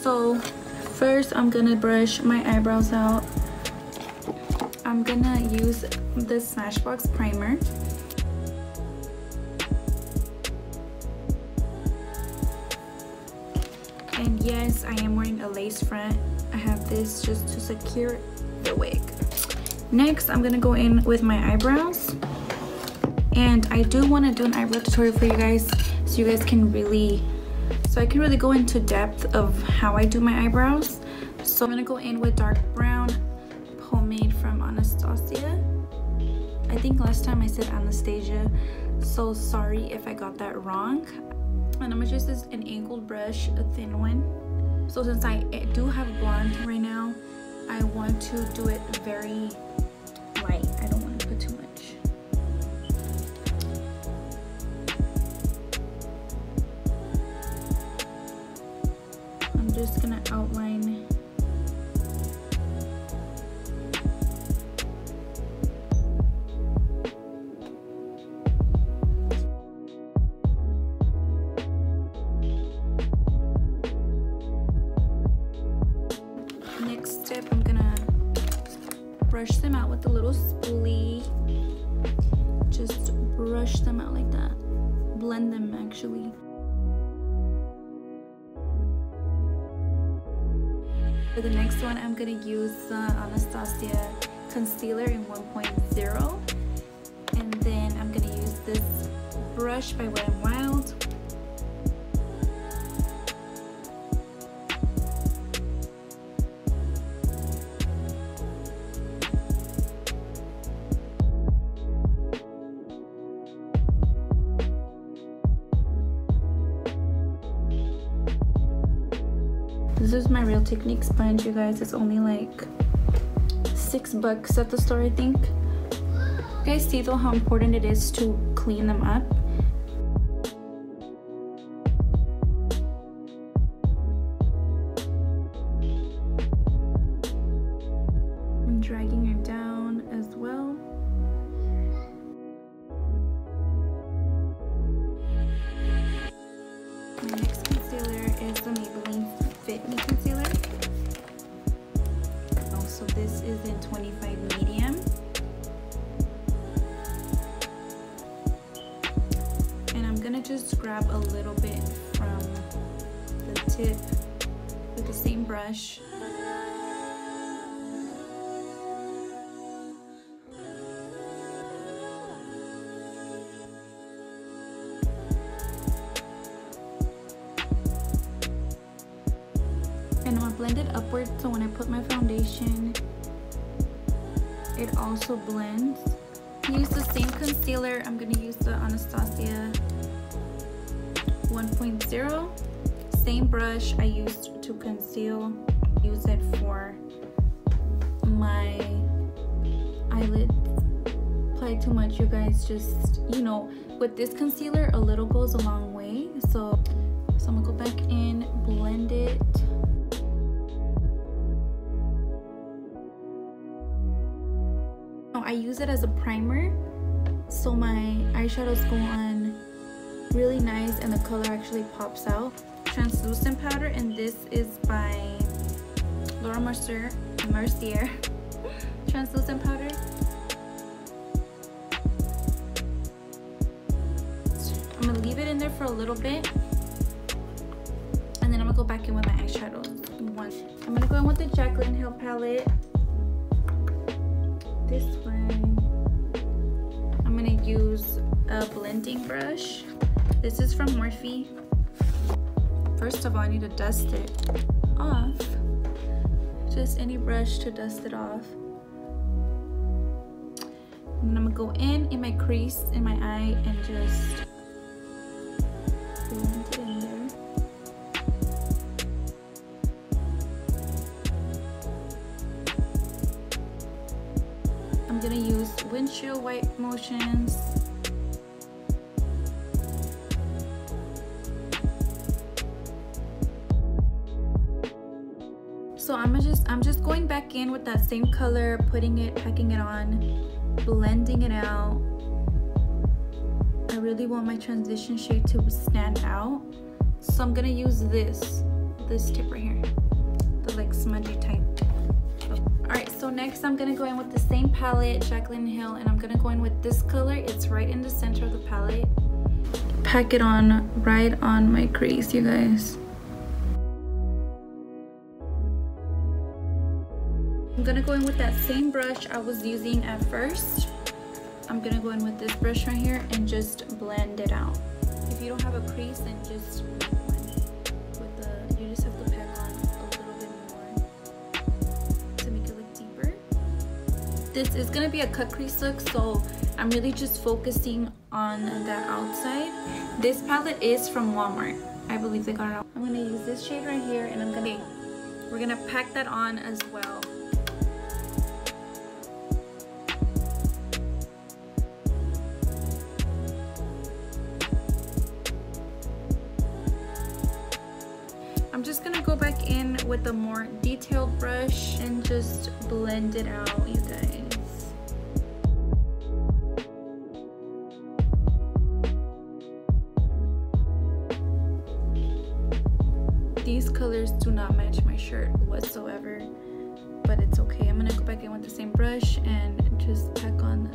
So first I'm gonna brush my eyebrows out. I'm gonna use the Smashbox primer. And yes, I am wearing a lace front. I have this just to secure the wig. Next, I'm gonna go in with my eyebrows. And I do wanna do an eyebrow tutorial for you guys so you guys can really, so I can really go into depth of how I do my eyebrows. So I'm gonna go in with dark brown pomade from Anastasia. I think last time I said Anastasia, so sorry if I got that wrong and I'm gonna just use an angled brush a thin one so since I eh, do have blonde right now I want to do it very light I don't just gonna outline For the next one, I'm gonna use the Anastasia Concealer in 1.0. And then I'm gonna use this brush by Wet n Wild Technique sponge, you guys. It's only like six bucks at the store, I think. You guys see though how important it is to clean them up? Also, this is in 25 medium. And I'm gonna just grab a little bit from the tip with the same brush. It also blends. Use the same concealer. I'm gonna use the Anastasia 1.0 same brush I used to conceal use it for my eyelid. Apply too much you guys just you know with this concealer a little goes a long way. So I use it as a primer so my eyeshadows go on really nice and the color actually pops out. Translucent powder and this is by Laura Mercier Mercier. Translucent powder. I'm gonna leave it in there for a little bit and then I'm gonna go back in with my eyeshadows. One I'm gonna go in with the Jaclyn Hill palette blending brush. This is from Morphe. First of all I need to dust it off. Just any brush to dust it off. And I'm gonna go in in my crease in my eye and just blend it in there. I'm gonna use windshield wipe motions. So I'm just I'm just going back in with that same color, putting it, packing it on, blending it out. I really want my transition shade to stand out. So I'm gonna use this this tip right here. The like smudgy type. Alright, so next I'm gonna go in with the same palette, Jaclyn Hill, and I'm gonna go in with this color. It's right in the center of the palette. Pack it on right on my crease, you guys. I'm gonna go in with that same brush I was using at first. I'm gonna go in with this brush right here and just blend it out. If you don't have a crease, then just with the, you just have to pack on a little bit more to make it look deeper. This is gonna be a cut crease look, so I'm really just focusing on the outside. This palette is from Walmart. I believe they got it out. I'm gonna use this shade right here and I'm gonna, we're gonna pack that on as well. With a more detailed brush and just blend it out, you guys. These colors do not match my shirt whatsoever, but it's okay. I'm gonna go back in with the same brush and just pack on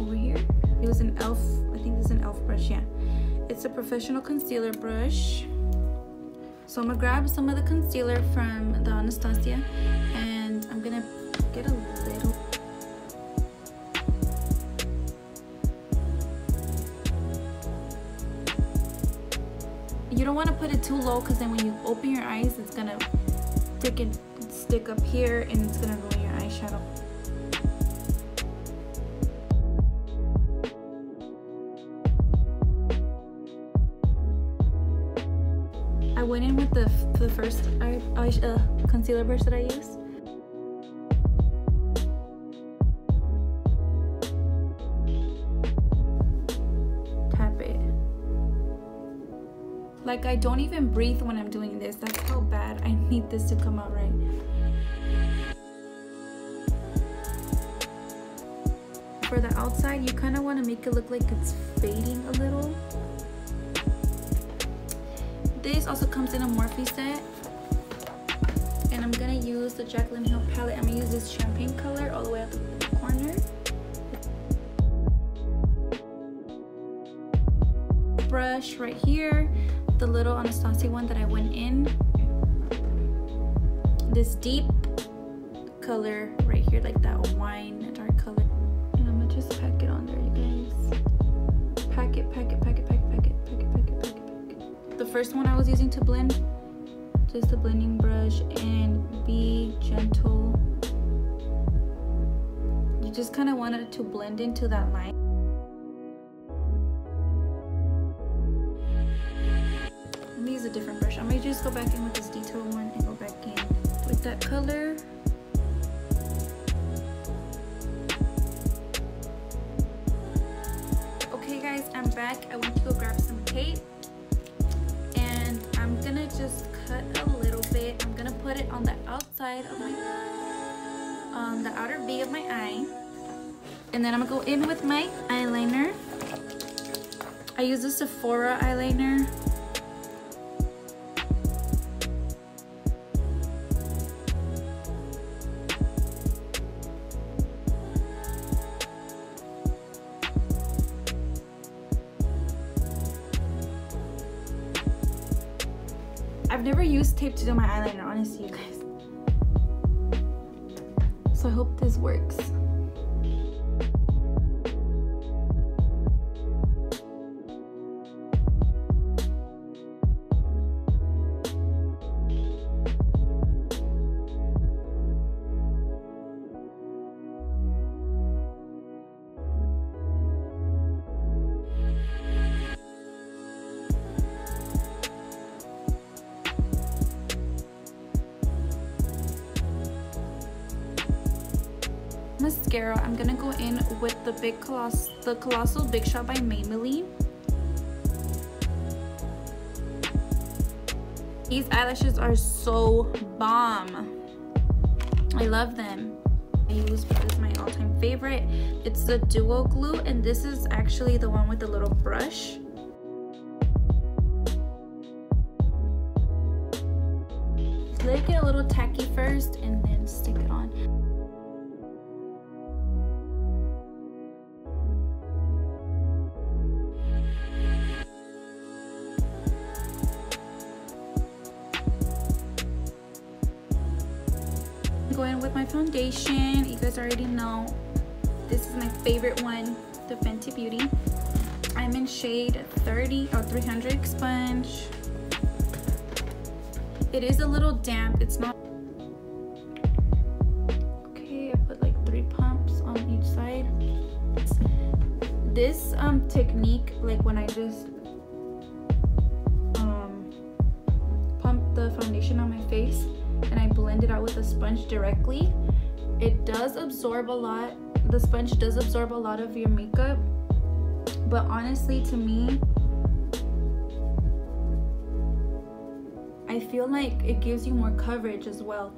over here. It was an e.l.f., I think this is an e.l.f. brush, yeah. It's a professional concealer brush. So I'm gonna grab some of the concealer from the Anastasia and I'm gonna get a little you don't want to put it too low because then when you open your eyes it's gonna freaking stick up here and it's gonna ruin your eyeshadow went in with the, the first eye, eye, uh, concealer brush that I use. Tap it. Like I don't even breathe when I'm doing this. That's how bad I need this to come out right. For the outside, you kind of want to make it look like it's fading a little. This also comes in a Morphe set. And I'm gonna use the Jaclyn Hill palette. I'm gonna use this champagne color all the way up the corner. Brush right here. The little Anastasia one that I went in. This deep color right here, like that wine dark color. And I'm gonna just pack it on there, you guys. Pack it, pack it, pack it, first one I was using to blend just a blending brush and be gentle. You just kind of wanted to blend into that line. Me use a different brush. I may just go back in with this detail one and go back in with that color. Okay guys I'm back. I went to go just cut a little bit. I'm gonna put it on the outside of my, on the outer V of my eye. And then I'm gonna go in with my eyeliner. I use a Sephora eyeliner. I've never used tape to do my eyeliner, honestly, you guys. So I hope this works. Mascara, I'm gonna go in with the big Coloss the Colossal Big Shot by Maybelline. These eyelashes are so bomb. I love them. I use this is my all-time favorite. It's the Duo Glue, and this is actually the one with the little brush. Foundation. You guys already know this is my favorite one, the Fenty Beauty. I'm in shade 30 or 300 sponge. It is a little damp. It's not. Okay, I put like three pumps on each side. This um technique, like when I just blend it out with a sponge directly, it does absorb a lot. The sponge does absorb a lot of your makeup, but honestly, to me, I feel like it gives you more coverage as well.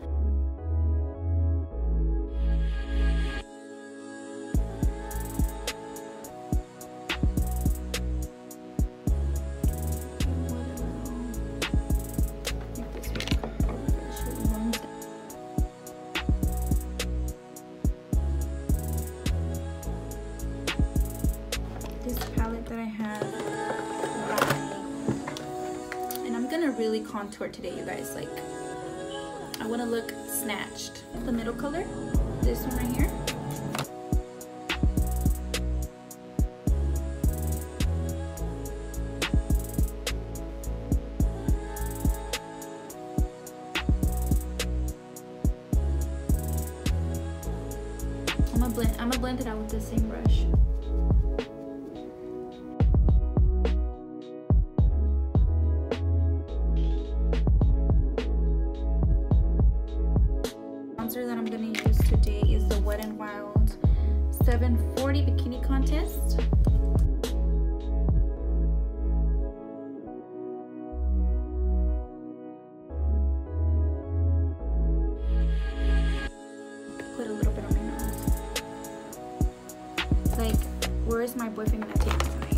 Contour today, you guys. Like, I wanna look snatched. The middle color, this one right here. I'm gonna blend, I'm gonna blend it out with the same brush. Is my boyfriend gonna take me tonight?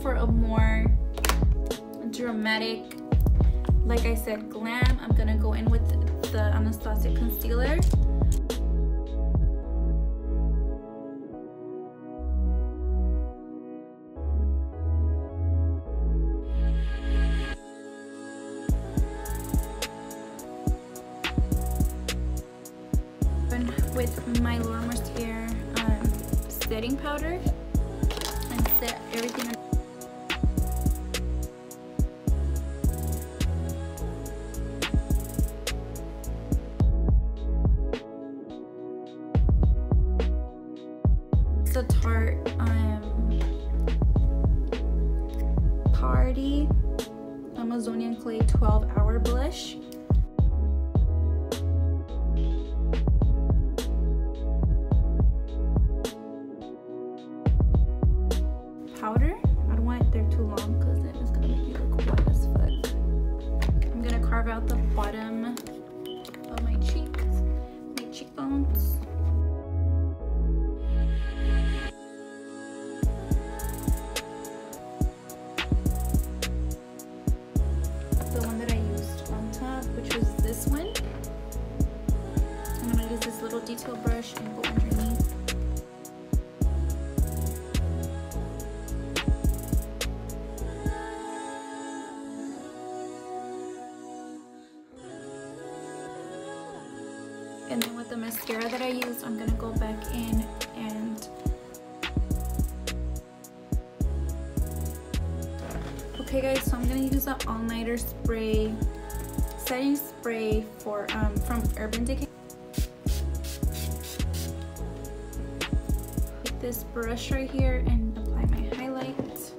for a more dramatic like I said glam I'm gonna go in with the Anastasia concealer carve out the bottom And then with the mascara that I used, I'm gonna go back in and Okay guys, so I'm gonna use an all-nighter spray, setting spray for um, from Urban Decay. With this brush right here and apply my highlight.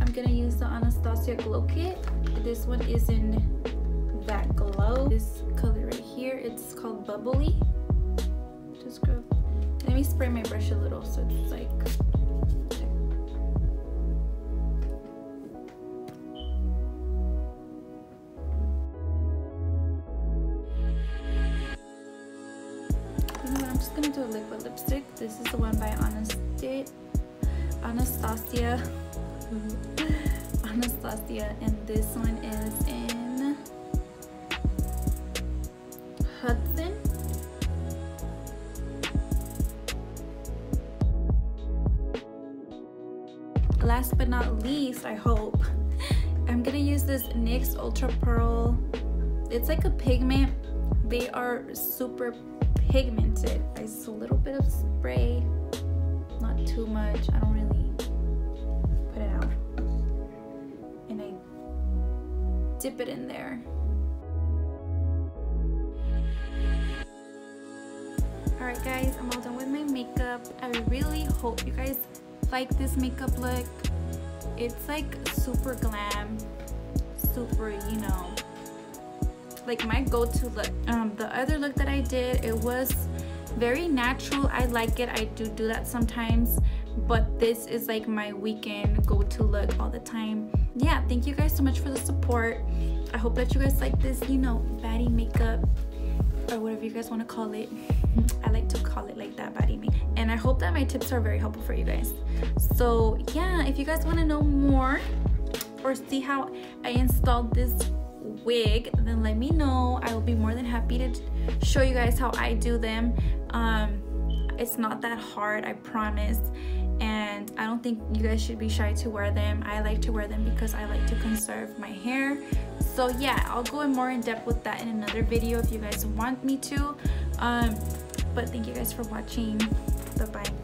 I'm gonna use the Anastasia Glow Kit. This one is in this color right here. It's called Bubbly. Just go. Let me spray my brush a little so it's like liquid lipstick. This is the one by Anast Anastasia. Anastasia. And this one Last but not least, I hope, I'm gonna use this NYX Ultra Pearl. It's like a pigment. They are super pigmented. It's a little bit of spray, not too much. I don't really put it out. And I dip it in there. Alright guys, I'm all done with my makeup. I really hope you guys like this makeup look. It's like super glam, super, you know, like my go-to look. Um, the other look that I did, it was very natural. I like it. I do do that sometimes, but this is like my weekend go-to look all the time. Yeah, thank you guys so much for the support. I hope that you guys like this, you know, baddie makeup or whatever you guys want to call it. I like to call it like that, baddie makeup. And I hope that my tips are very helpful for you guys. So yeah, if you guys want to know more or see how I installed this wig then let me know. I will be more than happy to show you guys how i do them. Um it's not that hard i promise. And i don't think you guys should be shy to wear them. I like to wear them because i like to conserve my hair. So yeah i'll go in more in depth with that in another video if you guys want me to. Um but thank you guys for watching. Bye bye